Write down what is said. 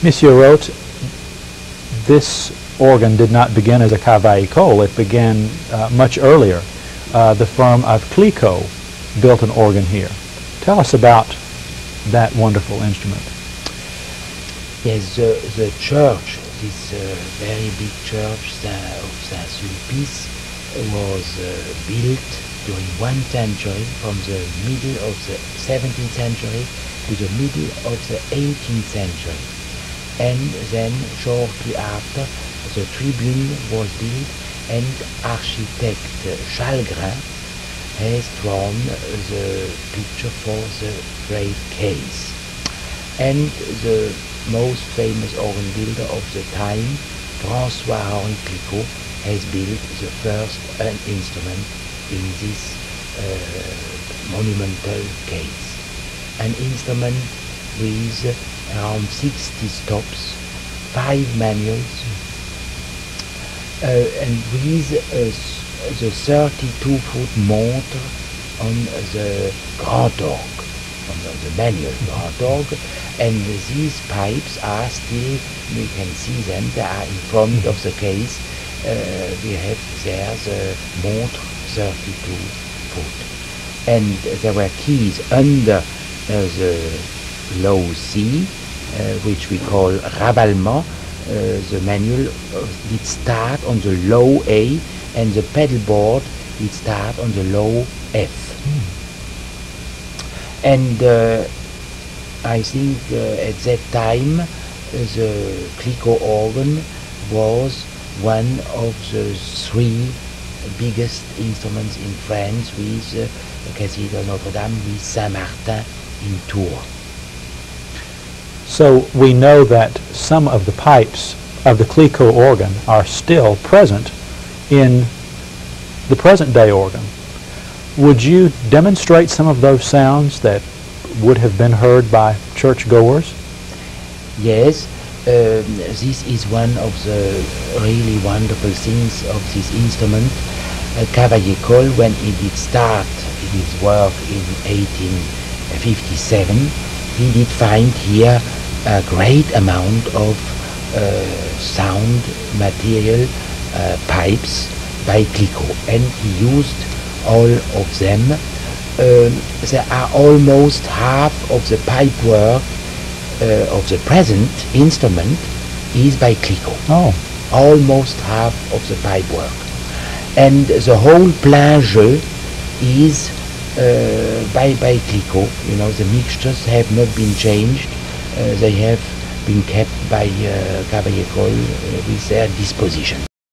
Monsieur Roth, this organ did not begin as a Cavaillé-Coll. It began uh, much earlier. Uh, the firm of Clicquot built an organ here. Tell us about that wonderful instrument. Yes, the, the church, this uh, very big church of Saint-Sulpice was uh, built during one century from the middle of the 17th century to the middle of the 18th century. And then shortly after, the tribune was built and architect Chalgrin has drawn the picture for the great case. And the most famous organ builder of the time, François-Henri Clicquot, has built the first uh, instrument in this uh, monumental case. An instrument with around 60 stops, five manuals, uh, and with uh, the 32 foot montre on the grand orgue, on the, the manual grand orgue, and these pipes are still, we can see them, they are in front of the case. Uh, we have there the montre 32 foot. And there were keys under uh, the low C, uh, which we call ravalement. Uh, the manual did start on the low A and the pedal board did start on the low F. And uh, I think uh, at that time the Clicquot organ was one of the three biggest instruments in France with uh, Cathedral Notre Dame with Saint Martin in Tours. So we know that some of the pipes of the Clicquot organ are still present in the present day organ. Would you demonstrate some of those sounds that would have been heard by churchgoers? Yes, um, this is one of the really wonderful things of this instrument. Uh, Cavaillé-Coll, when he did start his work in 1857, he did find here a great amount of uh, sound material uh, pipes by Clicquot and he used all of them. Um, there are almost half of the pipe work uh, of the present instrument is by Clicquot. Oh. Almost half of the pipe work. And the whole plein jeu is uh, by, by Clicquot. You know, the mixtures have not been changed. Uh, they have been kept by uh, Cavaillé-Coll uh, with their disposition.